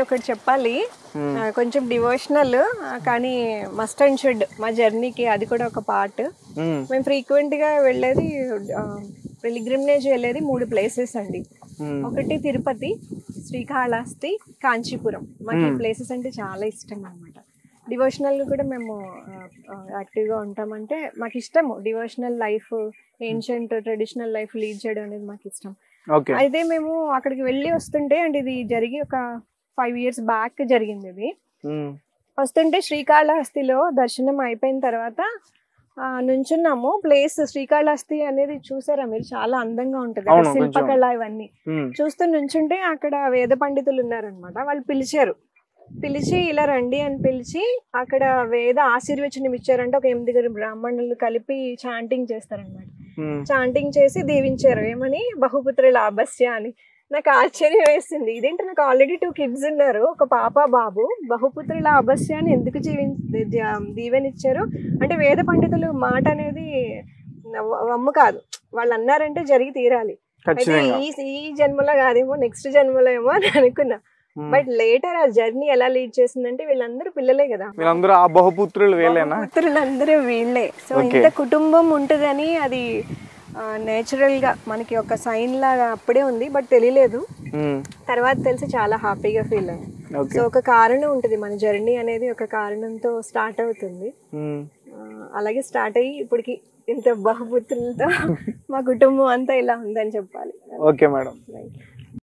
ఒకటి చెప్పాలి. కొంచెం డివోషనల్ కానీ మస్ట్ అండ్ షుడ్ మా జర్నీకి అది కూడా ఒక పార్ట్ మ్మ్. ఫ్రీక్వెంట్గా వెళ్ళేది పిలిగ్రిమినేజ్ వెళ్ళేది మూడు ప్లేసెస్ అండి. ఒకటి తిరుపతి శ్రీకాళహస్తి కాంచీపురం. మాకు ఈ ప్లేసెస్ అంటే చాలా ఇష్టం అనమాట డివోషనల్ కూడా మేము యాక్టివ్గా ఉంటామంటే మాకు ఇష్టము. Devotional life ancient traditional life lead చేయడం అనేది మాకు ఇష్టం. అయితే మేము అక్కడికి వెళ్ళి వస్తుంటే అండ్ ఇది జరిగి ఒక ఫైవ్ ఇయర్స్ బ్యాక్ జరిగింది ఇది. మ్మ్. వస్తుంటే శ్రీకాళహస్తిలో దర్శనం అయిపోయిన తర్వాత నుంచున్నాము. ప్లేస్ శ్రీకాళహస్తి అనేది చూసారా మీరు? చాలా అందంగా ఉంటుంది. శిల్పకళ ఇవన్నీ. మ్మ్. చూస్తూ నుంచుంటే అక్కడ వేద పండితులు ఉన్నారనమాట వాళ్ళు పిలిచారు. పిలిచి ఇలా రండి అని పిలిచి అక్కడ వేద ఆశీర్వచనం ఇచ్చారంటే ఒక ఎనిమిదిగురు బ్రాహ్మణులు కలిపి చాంటింగ్ చేస్తారనమాట. చాంటింగ్ చేసి దీవించారు. ఏమని? బహుపుత్ర లాభస్య అని. నాకు ఆశ్చర్యం వేసింది. ఇదేంటి? నాకు ఆల్రెడీ టూ కిడ్స్ ఉన్నారు. ఒక పాప బాబు. బహుపుత్ర లాభస్య అని ఎందుకు జీవి దీవెనిచ్చారు? అంటే వేద పండితులు మాట అనేది వమ్ము కాదు. వాళ్ళు అన్నారంటే జరిగి తీరాలి. అయితే ఈ ఈ జన్మలో కాదేమో నెక్స్ట్ జన్మలో ఏమో అని అనుకున్నా. బట్ లేటర్ ఆ జర్నీ ఎలా లీడ్ చేసిందంటే వీళ్ళందరూ పిల్లలే కదా. వీళ్ళందరూ ఆ బహుపుత్రులు పుత్రులందరూ వీళ్ళే. సో. ఇంత కుటుంబం ఉంటుందని అది నేచురల్గా మనకి ఒక సైన్ లాగా అప్పుడే ఉంది బట్ తెలియలేదు. తర్వాత తెలిసి చాలా హ్యాపీగా ఫీల్ అయ్యాను ఓకే. సో ఒక కారణం ఉంటుంది మన జర్నీ అనేది ఒక కారణంతో స్టార్ట్ అవుతుంది. అలాగే స్టార్ట్ అయ్యి ఇప్పటికి ఇంత బహుపుత్రులతో మా కుటుంబం అంతా ఇలా ఉందని చెప్పాలి. Okay madam.